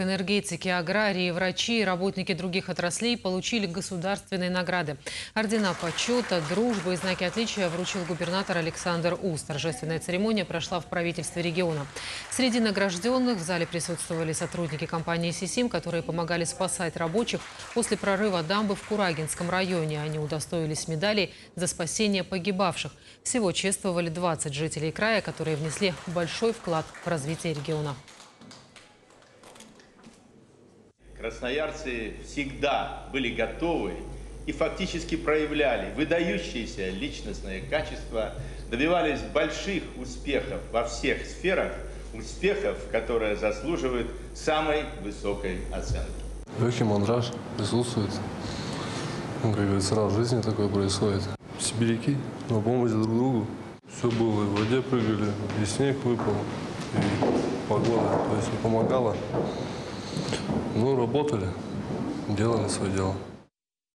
Энергетики, аграрии, врачи и работники других отраслей получили государственные награды. Ордена почета, дружбы и знаки отличия вручил губернатор Александр Ус. Торжественная церемония прошла в правительстве региона. Среди награжденных в зале присутствовали сотрудники компании «Сисим», которые помогали спасать рабочих после прорыва дамбы в Курагинском районе. Они удостоились медалей за спасение погибавших. Всего чествовали 20 жителей края, которые внесли большой вклад в развитие региона. Красноярцы всегда были готовы и фактически проявляли выдающиеся личностные качества, добивались больших успехов во всех сферах, успехов, которые заслуживают самой высокой оценки. Легкий мандраж присутствует. Как говорится, раз в жизни такое происходит. Сибиряки на помощь друг другу. Все было, и в воде прыгали, и снег выпал, и погода, то есть не помогала. Ну, работали, делали свое дело.